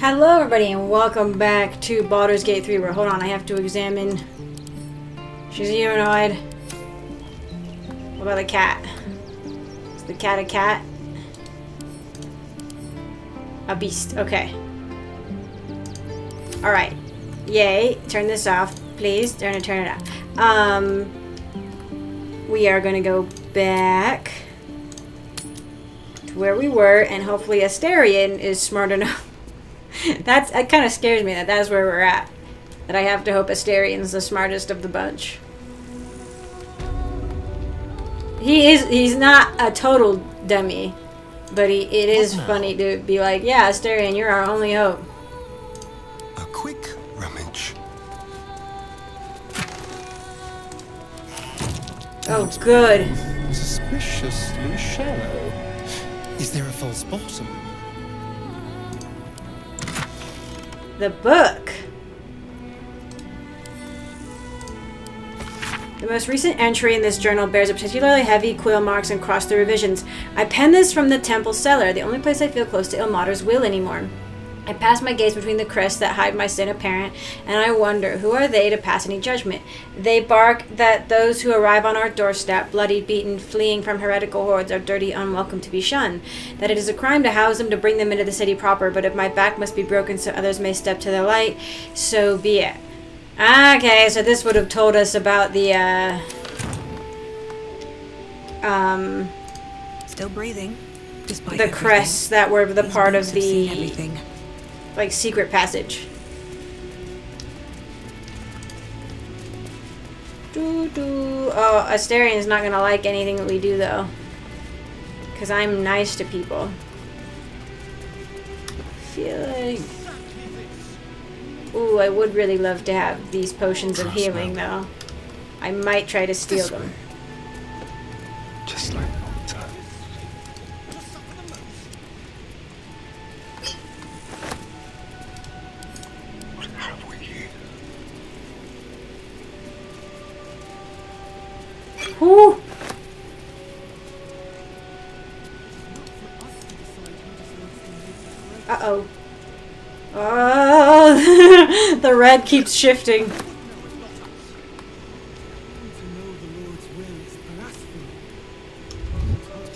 Hello everybody and welcome back to Baldur's Gate 3 where, hold on, I have to examine... She's a humanoid. What about the cat? Is the cat a cat? A beast, okay. Alright. Yay, turn this off, please. Turn it, turn it off. Um, we are gonna go back to where we were and hopefully Astarion is smart enough That's that kind of scares me that that's where we're at. That I have to hope Astarion's the smartest of the bunch. He is. He's not a total dummy, but he. It is funny to be like, yeah, Astarion, you're our only hope. A quick rummage. Oh, good. Suspiciously shallow. Is there a false bottom? The book. The most recent entry in this journal bears a particularly heavy quill marks and crossed through revisions. I penned this from the temple cellar, the only place I feel close to Ilmater's will anymore. I pass my gaze between the crests that hide my sin apparent, and I wonder, who are they to pass any judgment? They bark that those who arrive on our doorstep, bloody, beaten, fleeing from heretical hordes, are dirty, unwelcome to be shunned. That it is a crime to house them, to bring them into the city proper, but if my back must be broken so others may step to the light, so be it. Okay, so this would have told us about the, uh... Um... Still breathing, despite The everything. crests that were the These part of the... everything. Like secret passage. Doo doo. Oh, Astarion's not gonna like anything that we do though. Cause I'm nice to people. feel like. Ooh, I would really love to have these potions of healing though. I might try to steal them. Just like the red keeps shifting.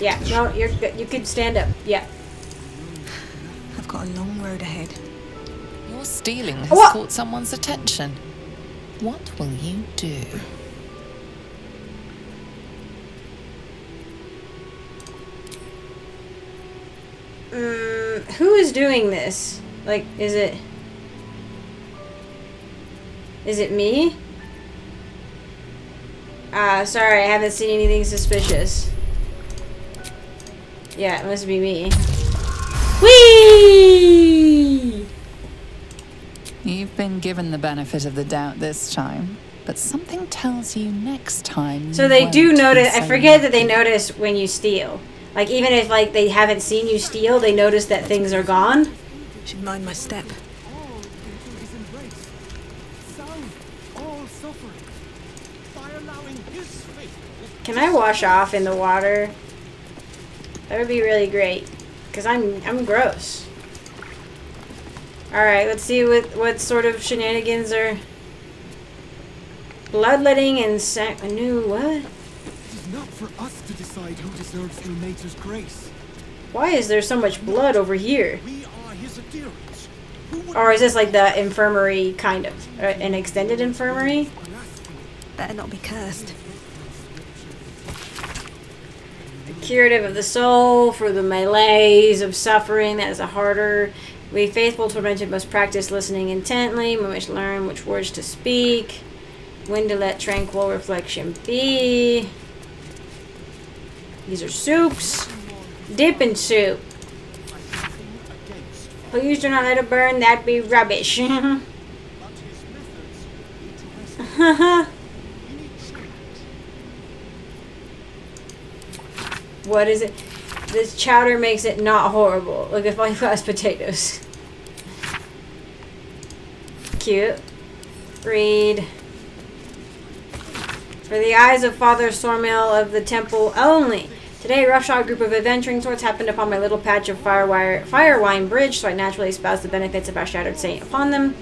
Yeah, no, you're good. You can stand up. Yeah. I've got a long road ahead. Your stealing has What? caught someone's attention. What will you do? Mm, who is doing this? Like, is it? Is it me? Ah, sorry, I haven't seen anything suspicious. Yeah, it must be me. Whee! You've been given the benefit of the doubt this time, but something tells you next time. So they do notice. I forget that they notice when you steal. Like even if like they haven't seen you steal, they notice that things are gone. Should mind my step. Can I wash off in the water? That would be really great. Cause I'm I'm gross. Alright, let's see what what sort of shenanigans are bloodletting and sac new what? It is not for us to decide who deserves Ilmater's grace. Why is there so much blood over here? We are his adherents. Who would Or is this like the infirmary kind of? Uh, an extended infirmary? Better not be cursed. Curative of the soul, for the malaise of suffering that is a harder. We faithful tormented must practice listening intently, we must learn which words to speak, when to let tranquil reflection be. These are soups. Dipping soup. Please do not let it burn, that'd be rubbish. What is it? This chowder makes it not horrible. Look at my mashed potatoes. Cute. Read. For the eyes of Father Sormel of the temple only. Today, a roughshod group of adventuring sorts happened upon my little patch of firewire, firewine bridge, so I naturally espoused the benefits of our shattered saint upon them.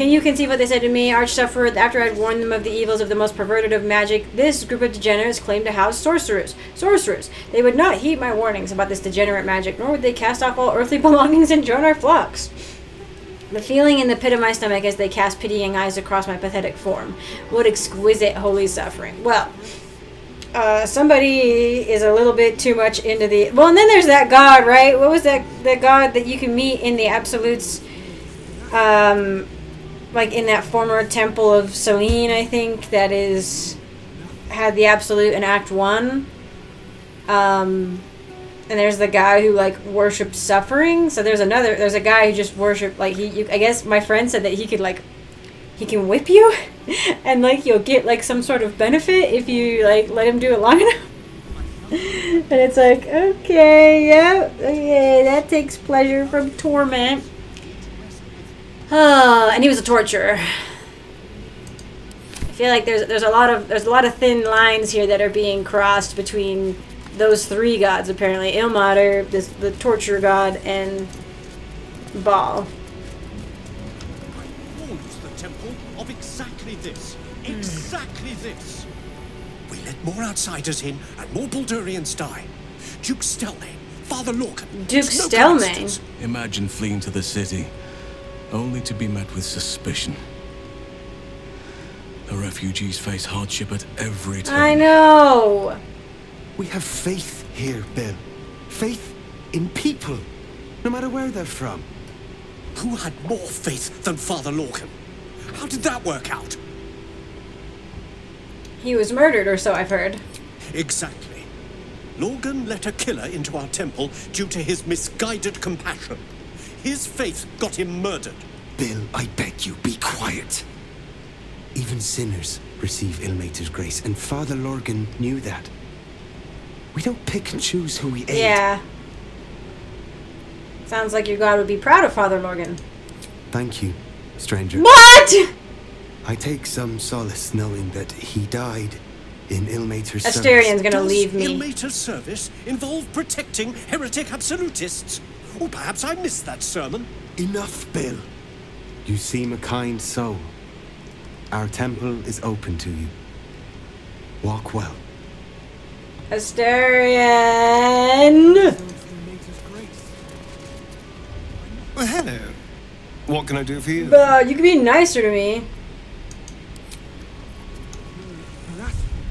Can you conceive what they said to me, Arch Sufferer, after I'd warned them of the evils of the most perverted of magic? This group of degenerates claimed to house sorcerers. Sorcerers! They would not heed my warnings about this degenerate magic, nor would they cast off all earthly belongings and join our flocks. The feeling in the pit of my stomach as they cast pitying eyes across my pathetic form. What exquisite holy suffering. Well, uh, somebody is a little bit too much into the. Well, and then there's that god, right? What was that? The god that you can meet in the absolutes. Um, like in that former temple of Selûne, I think that is had the absolute in Act One. Um, and there's the guy who like worships suffering. So there's another. There's a guy who just worship like he. You, I guess my friend said that he could like he can whip you and like you'll get like some sort of benefit if you like let him do it long enough and it's like okay yeah okay that takes pleasure from torment oh and he was a torturer i feel like there's there's a lot of there's a lot of thin lines here that are being crossed between those three gods apparently ilmater this the torture god and Bhaal warned the temple of exactly this. Hmm. Exactly this. We let more outsiders in and more Baldurians die. Duke Stelmane, Father Lorgan. Duke no Stelmane? Imagine fleeing to the city, only to be met with suspicion. The refugees face hardship at every turn. i know We have faith here, Bill. Faith in people, no matter where they're from. Who had more faith than Father Lorgan? How did that work out? He was murdered, or so I've heard. Exactly. Lorgan let a killer into our temple due to his misguided compassion. His faith got him murdered. Bill, I beg you, be quiet. Even sinners receive Ilmater's grace, and Father Lorgan knew that. We don't pick and choose who we aid. Yeah. Sounds like your god would be proud of Father Lorgan. Thank you, stranger. What? I take some solace knowing that he died in Ilmater's service. Astarion's gonna Does leave me. Ilmater's service involve protecting heretic absolutists? Or perhaps I missed that sermon. Enough, Bill. You seem a kind soul. Our temple is open to you. Walk well. Astarion! Ilmater's grace. Well, hello. What can I do for you? Uh, you can be nicer to me.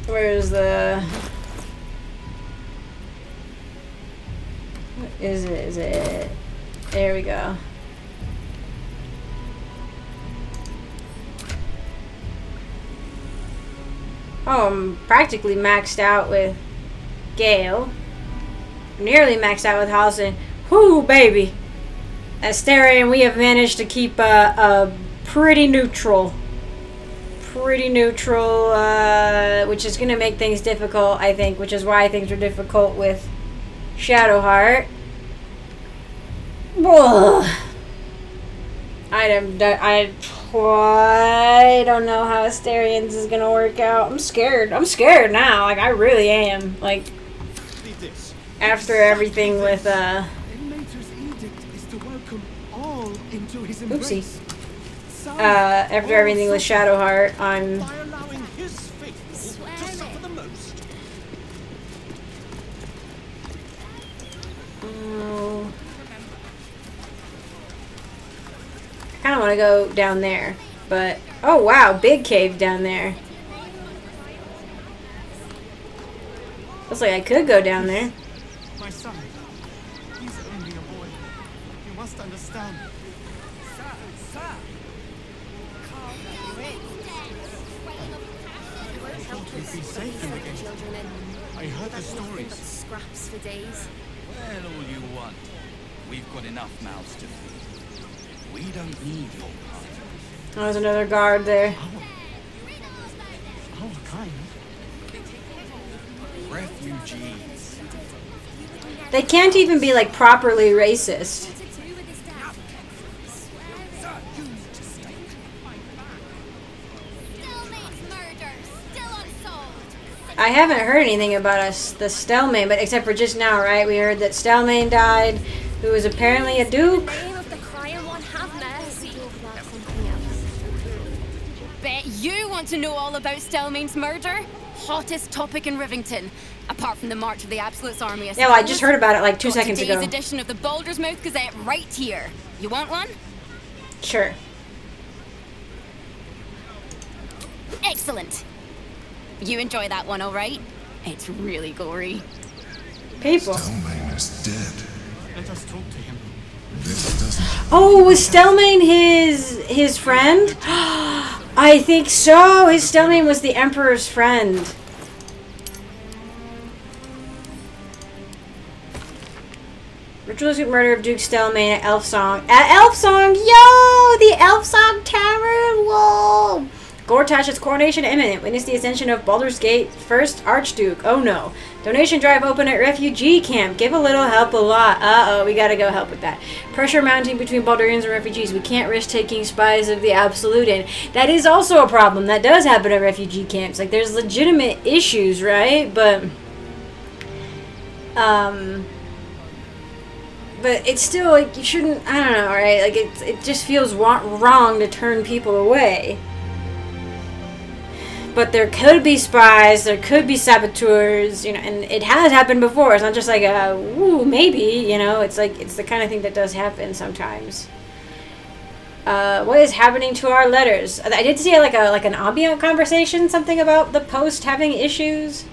Where's the... is it? Is it... There we go. Oh, I'm practically maxed out with Gale. Nearly maxed out with Halsin. Whoo, baby! Astarion, we have managed to keep a, a pretty neutral. Pretty neutral, uh, which is going to make things difficult, I think, which is why things are difficult with Shadowheart. Ugh. I am. I. I don't know how Astarions is gonna work out. I'm scared. I'm scared now. Like I really am. Like after everything with uh. Ilmater's edict is to welcome all into his Oopsie. Uh, after everything with Shadowheart, I'm I kind of want to go down there, but oh wow, big cave down there. Looks like I could go down there. My son, he's only a boy. You must understand. I thought you'd be safe in the game. I heard the stories. Scraps for days. Well, all you want. We've got enough mouths to feed. We don't need your part. Oh, there's another guard there. Our kind. Refugees. They can't even be like properly racist. I haven't heard anything about us, the Stelmane, but except for just now, right? We heard that Stelmane died, who was apparently a duke. To know all about Stelmane's murder? Hottest topic in Rivington, apart from the March of the Absolute's army. Yeah, well, I just heard about it like two Got seconds today's ago. edition of the Baldur's Mouth Gazette right here. You want one? Sure. Excellent. You enjoy that one, all right? It's really gory. People. Stelmane is dead. Let us talk to him. This doesn't. Oh, was Stelmane his his friend? I think so. His Stelmane was the Emperor's friend. Ritualistic murder of Duke Stelmane at Elf Song. At Elf Song! Yo! The Elf Song Tavern! Whoa! Gortash's coronation imminent. Witness the ascension of Baldur's Gate first Archduke. Oh no. Donation drive open at refugee camp. Give a little, help a lot. Uh-oh, we gotta go help with that. Pressure mounting between Baldurians and refugees. We can't risk taking spies of the Absolute in. That is also a problem. That does happen at refugee camps. Like, there's legitimate issues, right? But... Um... But it's still, like, you shouldn't... I don't know, right? Like, it, it just feels wrong to turn people away. But there could be spies, there could be saboteurs, you know, and it has happened before. It's not just like a, ooh, maybe, you know, it's like, it's the kind of thing that does happen sometimes. Uh, what is happening to our letters? I did see like a like an ambient conversation, something about the post having issues.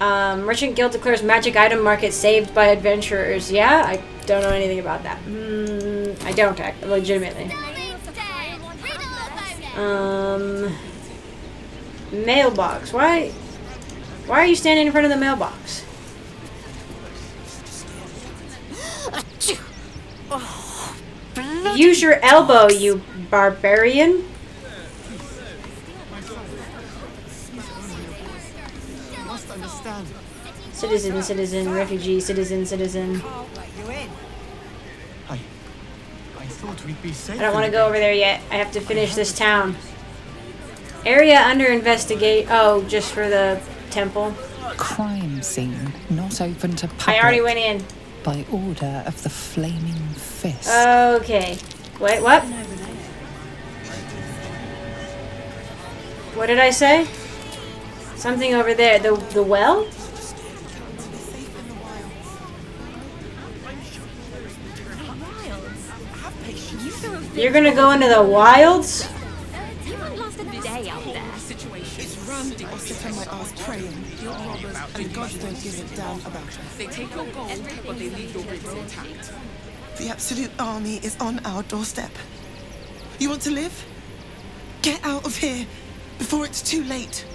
Um, Merchant Guild declares magic item market saved by adventurers. Yeah, I don't know anything about that. Mm, I don't, act legitimately. Um, mailbox. Why? Why are you standing in front of the mailbox? Use your elbow, you barbarian. Citizen, citizen, refugee, citizen, citizen. I. I thought we'd be safe. I don't want to go over there yet. I have to finish this town. Area under investigate. Oh, just for the temple. Crime scene not open to public. I already went in. By order of the Flaming Fist. Okay. Wait, what? What did I say? Something over there. The the well? You're gonna go into the wilds? Praying. You're robbers, and gods don't give a damn about us. They take your gold, but they leave your ribs intact. The Absolute Army is on our doorstep. You want to live? Get out of here before it's too late.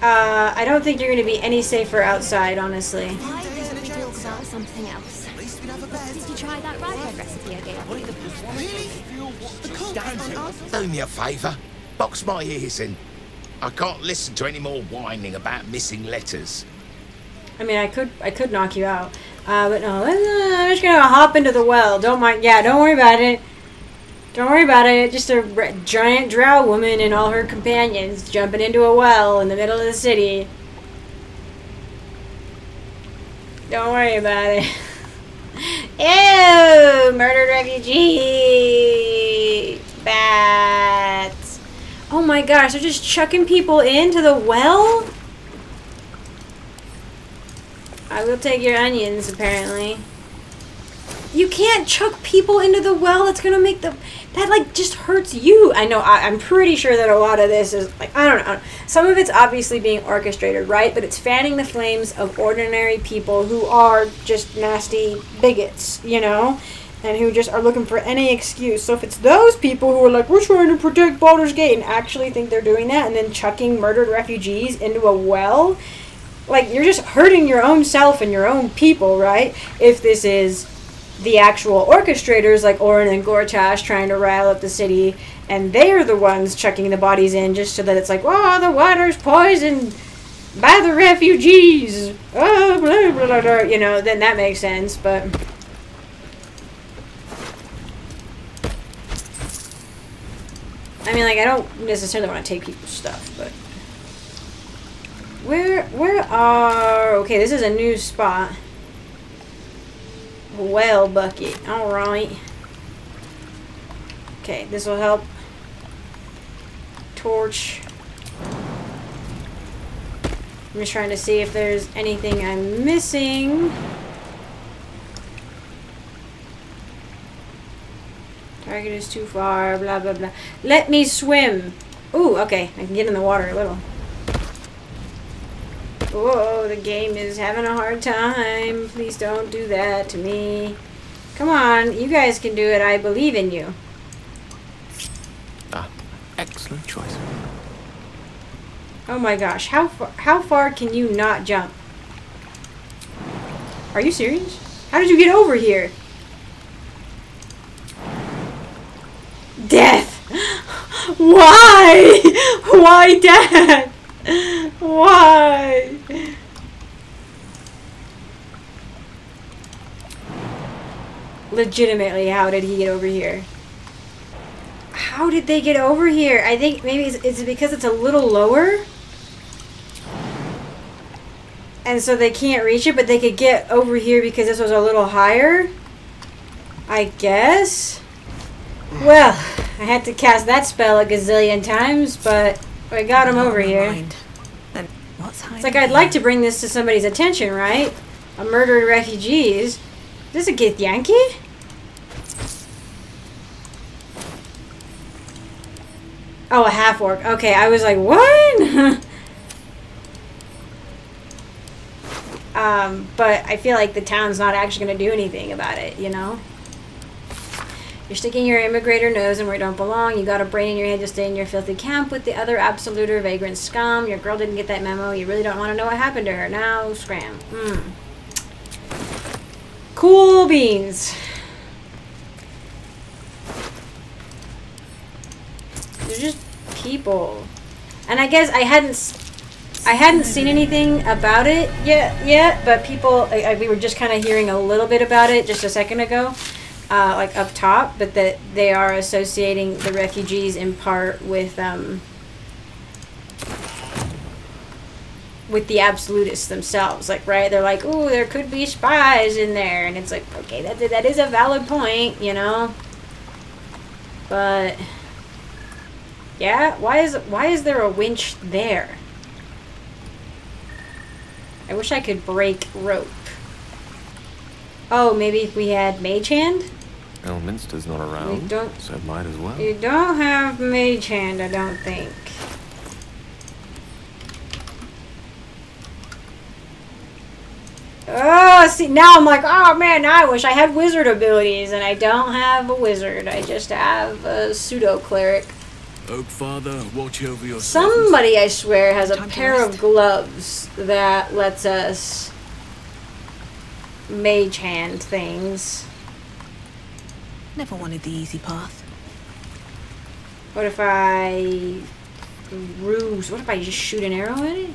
Uh, I don't think you're gonna be any safer outside, honestly. Why don't we talk about something else? Did you try that rabbit recipe I gave you? Do me a favour. Box my ears in. I can't listen to any more whining about missing letters. I mean, I could I could knock you out, uh, but no. I'm just gonna hop into the well. Don't mind. Yeah, don't worry about it. Don't worry about it. Just a giant drow woman and all her companions jumping into a well in the middle of the city. Don't worry about it. Ew! Murdered refugee! Bats! Oh my gosh, they're just chucking people into the well? I will take your onions, apparently. You can't chuck people into the well. That's gonna make the that like just hurts you. I know. I, I'm pretty sure that a lot of this is like I don't know. Some of it's obviously being orchestrated, right? But it's fanning the flames of ordinary people who are just nasty bigots, you know, and who just are looking for any excuse. So if it's those people who are like, we're trying to protect Baldur's Gate, and actually think they're doing that, and then chucking murdered refugees into a well, like you're just hurting your own self and your own people, right? If this is the actual orchestrators like Orin and Gortash trying to rile up the city, and they're the ones chucking the bodies in just so that it's like, oh, the water's poisoned by the refugees. Oh, blah, blah, blah, blah. You know, then that makes sense, but. I mean, like, I don't necessarily want to take people's stuff, but. Where, where are... Okay, this is a new spot. Well bucket. Alright. Okay, this will help. Torch. I'm just trying to see if there's anything I'm missing. Target is too far, blah, blah, blah. Let me swim. Ooh, okay. I can get in the water a little. Whoa, the game is having a hard time. Please don't do that to me. Come on, you guys can do it. I believe in you. Ah, excellent choice. Oh my gosh, how far, how far can you not jump? Are you serious? How did you get over here? Death! Why? Why death? Why? Legitimately, how did he get over here? How did they get over here? I think maybe it's, it's because it's a little lower? And so they can't reach it, but they could get over here because this was a little higher? I guess? Well, I had to cast that spell a gazillion times, but I got him over here. It's like I'd like to bring this to somebody's attention, right? A murdered refugees. Is this a Githyanki? Oh, a half orc. Okay, I was like, what? um, but I feel like the town's not actually going to do anything about it, you know? You're sticking your immigrator nose in where you don't belong. You got a brain in your head to stay in your filthy camp with the other absoluter vagrant scum. Your girl didn't get that memo. You really don't want to know what happened to her. Now, scram. Hmm. Cool beans. They're just people. And I guess I hadn't... I hadn't seen anything about it yet, yet, but people, I, I- we were just kind of hearing a little bit about it just a second ago, uh, like up top, but that they are associating the refugees in part with, um, with the absolutists themselves. Like, right? They're like, ooh, there could be spies in there. And it's like, okay, that, that is a valid point, you know? But, yeah, why is, why is there a winch there? I wish I could break rope. Oh, maybe if we had Mage Hand? Elminster's not around, don't- so might as well. You don't have Mage Hand, I don't think. Oh, see, now I'm like, oh man, I wish I had wizard abilities, and I don't have a wizard. I just have a pseudo cleric. Oak Father, watch over your Somebody, I swear, has a pair of gloves that lets us mage hand things. Never wanted the easy path. What if I ruse? What if I just shoot an arrow at it?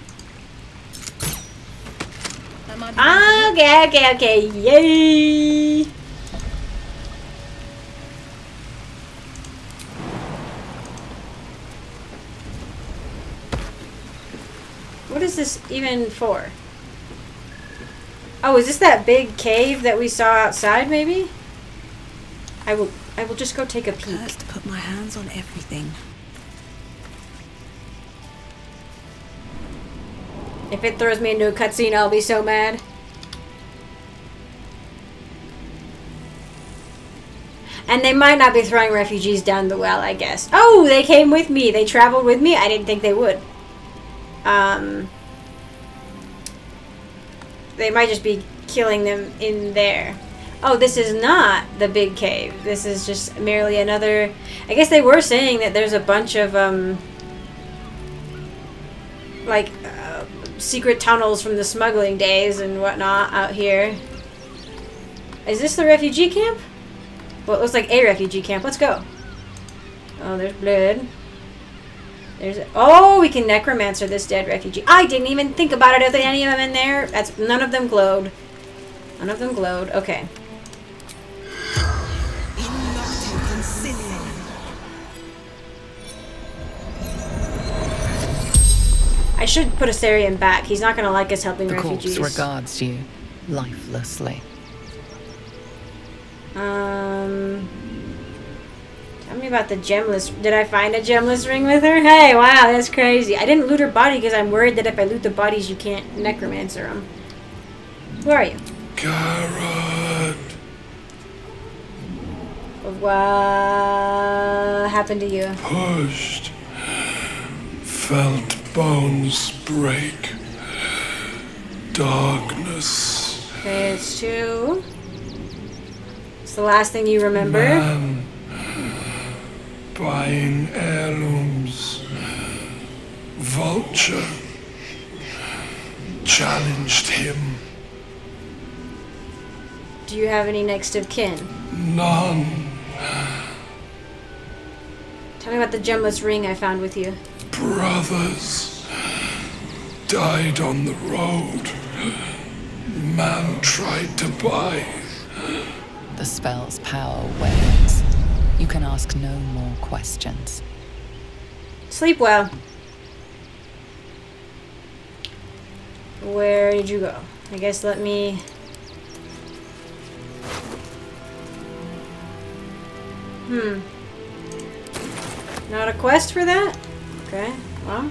Ah, okay, okay, okay, yay! What is this even for? Oh, is this that big cave that we saw outside, maybe? I will I will just go take a peek. Cursed to put my hands on everything. If it throws me into a cutscene, I'll be so mad. And they might not be throwing refugees down the well, I guess. Oh, they came with me. They traveled with me. I didn't think they would. Um, they might just be killing them in there. Oh, this is not the big cave. This is just merely another... I guess they were saying that there's a bunch of, um... Like, uh, secret tunnels from the smuggling days and whatnot out here. Is this the refugee camp? Well, it looks like a refugee camp. Let's go. Oh, there's blood. There's oh, we can necromancer this dead refugee. I didn't even think about it. Are there any of them in there? That's none of them glowed. None of them glowed. Okay. I I should put Astarion back. He's not gonna like us helping The refugees. corpse regards you lifelessly. Um, tell me about the gemless. Did I find a gemless ring with her? Hey, wow, that's crazy. I didn't loot her body because I'm worried that if I loot the bodies, you can't necromancer them. Who are you? Garrett. What happened to you? Pushed. Felt bones break. Darkness. It's two. It's the last thing you remember. Man. Buying heirlooms. Vulture. Challenged him. Do you have any next of kin? None. Tell me about the gemless ring I found with you. Brothers. Died on the road. Man tried to buy. The spell's power wanes. You can ask no more questions. Sleep well. Where did you go? I guess let me... Hmm. Not a quest for that? Okay, well.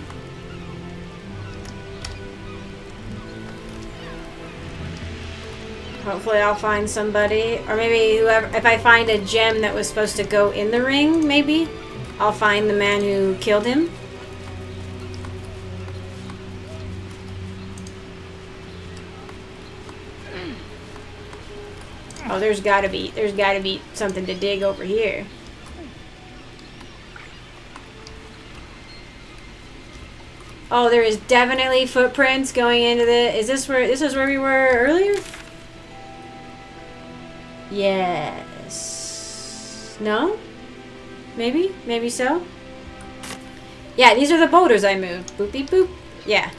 Hopefully I'll find somebody, or maybe whoever, if I find a gem that was supposed to go in the ring, maybe, I'll find the man who killed him. Oh, there's gotta be, there's gotta be something to dig over here. Oh, there is definitely footprints going into the, is this where, this is where we were earlier? Yes. No? Maybe? Maybe so? Yeah, these are the boulders I moved. Boop beep boop. Yeah.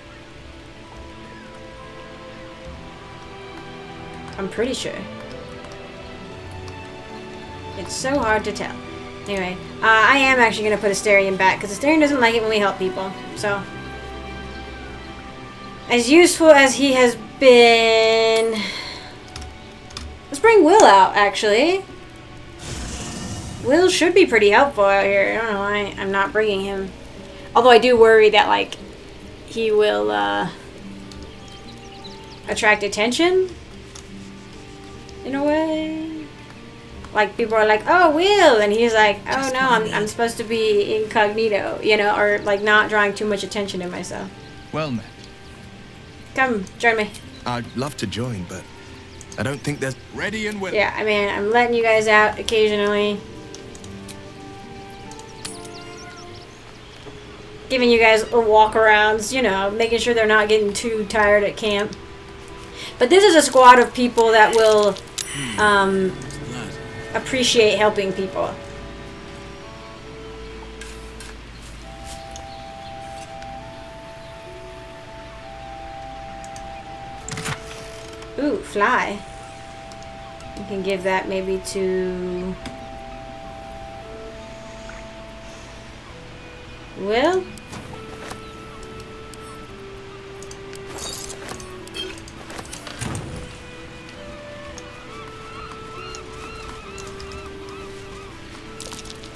I'm pretty sure. It's so hard to tell. Anyway, uh, I am actually going to put Astarion back, because Astarion doesn't like it when we help people, so... As useful as he has been... Let's bring Will out, actually. Will should be pretty helpful out here. I don't know why I'm not bringing him. Although I do worry that, like, he will, uh... attract attention? In a way? Like, people are like, oh, Will! And he's like, oh, no, I'm, I'm supposed to be incognito, you know? Or, like, not drawing too much attention to myself. Well met. Come, join me. I'd love to join, but I don't think there's ready and willing. Yeah, I mean, I'm letting you guys out occasionally. Giving you guys a walk-arounds, you know, making sure they're not getting too tired at camp. But this is a squad of people that will um, appreciate helping people. Ooh, fly. You can give that maybe to... Will?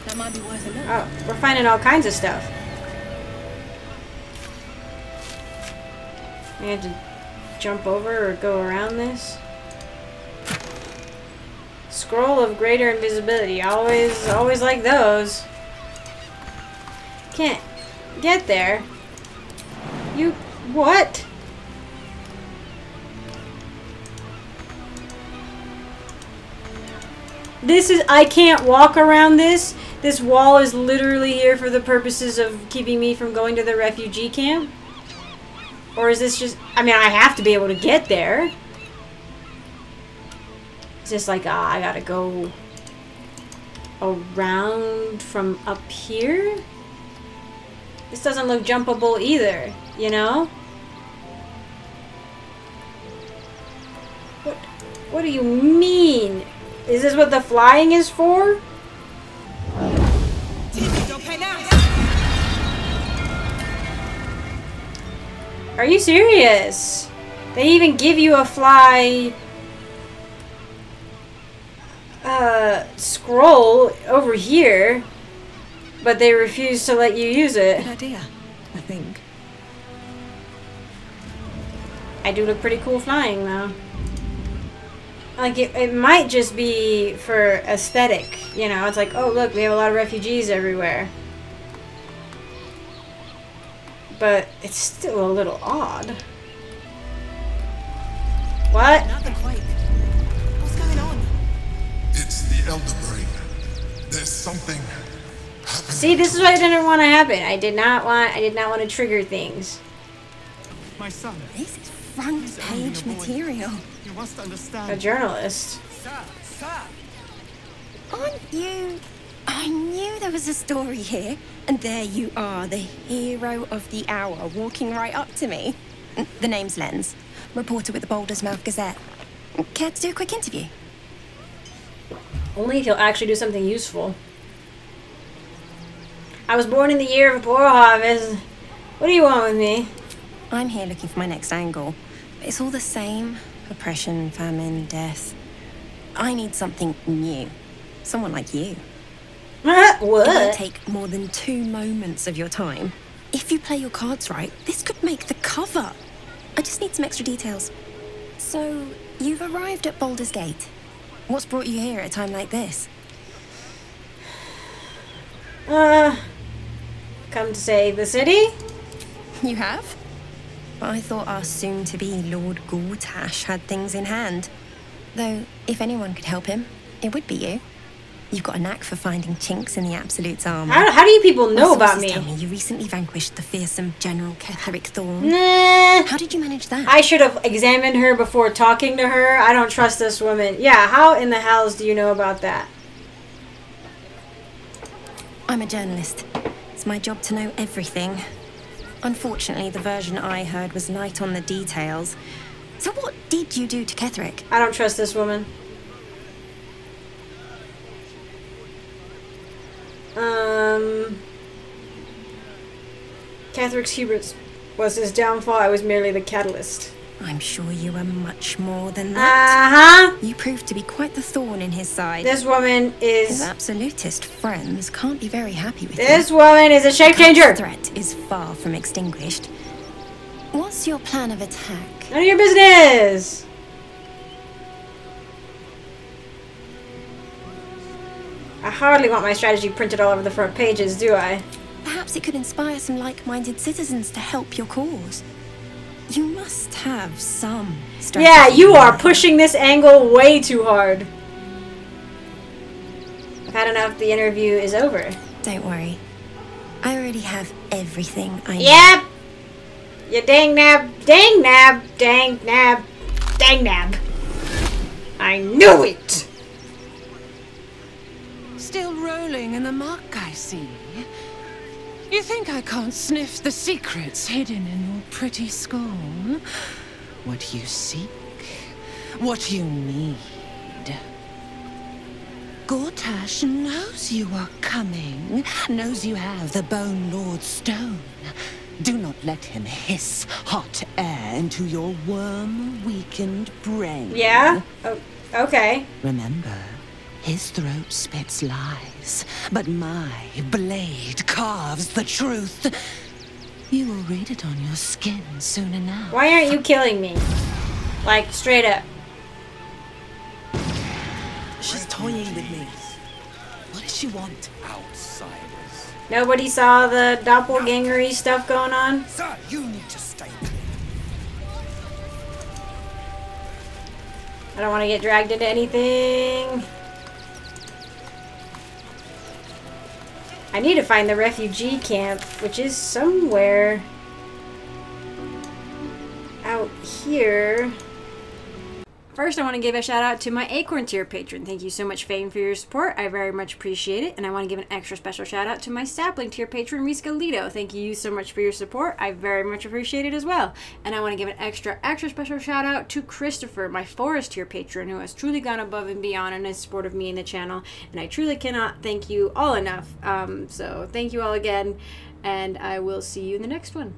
That might be worth a look. Oh, we're finding all kinds of stuff. We have to jump over or go around this. Scroll of greater invisibility. Always, always like those. Can't get there. You, what? This is, I can't walk around this. This wall is literally here for the purposes of keeping me from going to the refugee camp. Or is this just, I mean, I have to be able to get there. It's just like, ah, I gotta go around from up here? This doesn't look jumpable either, you know? What, what do you mean? Is this what the flying is for? Are you serious? They even give you a fly uh, scroll over here, but they refuse to let you use it. Good idea, I think. I do look pretty cool flying though. Like it, it might just be for aesthetic, you know. It's like, oh look, we have a lot of refugees everywhere. But it's still a little odd. What? Another quake. What's going on? It's the Elder Brain. There's something. See, this is what I didn't want to happen. I did not want. I did not want to trigger things. My son. This is front page material. You must understand. A journalist. Sir, sir. Aren't you? I knew there was a story here, and there you are, the hero of the hour, walking right up to me. The name's Lens, reporter with the Baldur's Mouth Gazette. Care to do a quick interview? Only if he'll actually do something useful. I was born in the year of poor harvest. What do you want with me? I'm here looking for my next angle. It's all the same oppression, famine, death. I need something new. Someone like you. what? It won't take more than two moments of your time. If you play your cards right, this could make the cover. I just need some extra details. So, you've arrived at Baldur's Gate. What's brought you here at a time like this? Uh, come to save the city? You have? I thought our soon-to-be Lord Gortash had things in hand. Though, if anyone could help him, it would be you. You've got a knack for finding chinks in the Absolute's armor. How, how do you people know about me? Tell me you recently vanquished the fearsome General Ketheric Thorn. Nah. How did you manage that? I should have examined her before talking to her. I don't trust this woman. Yeah, how in the hells do you know about that? I'm a journalist. It's my job to know everything. Unfortunately, the version I heard was light on the details. So what did you do to Ketheric? I don't trust this woman. Ketheric's hubris was his downfall. I was merely the catalyst. I'm sure you were much more than that. Uh huh. You proved to be quite the thorn in his side. This woman is His is. absolutist friends can't be very happy with This him. woman is a shape changer. The threat is far from extinguished. What's your plan of attack? None of your business. I hardly want my strategy printed all over the front pages, do I? Perhaps it could inspire some like-minded citizens to help your cause. You must have some strategy. Yeah, you are pushing this angle way too hard. I've had enough. The interview is over. Don't worry. I already have everything I need. Yep. You dang nab, dang nab, dang nab, dang nab. I knew it. Still rolling in the muck, I see. You think I can't sniff the secrets hidden in your pretty skull? What you seek, what you need. Gortash knows you are coming, knows you have the Bone Lord Stone. Do not let him hiss hot air into your worm-weakened brain. Yeah. Oh, okay. Remember, his throat spits lies, but my blade carves the truth. You will read it on your skin soon enough. Why aren't you killing me? Like straight up. She's toying with me. What does she want? Outsiders. Nobody saw the doppelgangery stuff going on. Sir, you need to stay clear. I don't want to get dragged into anything. I need to find the refugee camp, which is somewhere out here. First, I want to give a shout out to my Acorn tier patron. Thank you so much, Fame, for your support. I very much appreciate it. And I want to give an extra special shout out to my Sapling tier patron, Riska Lito. Thank you so much for your support. I very much appreciate it as well. And I want to give an extra, extra special shout out to Christopher, my Forest tier patron, who has truly gone above and beyond in his support of me and the channel. And I truly cannot thank you all enough. Um, so thank you all again. And I will see you in the next one.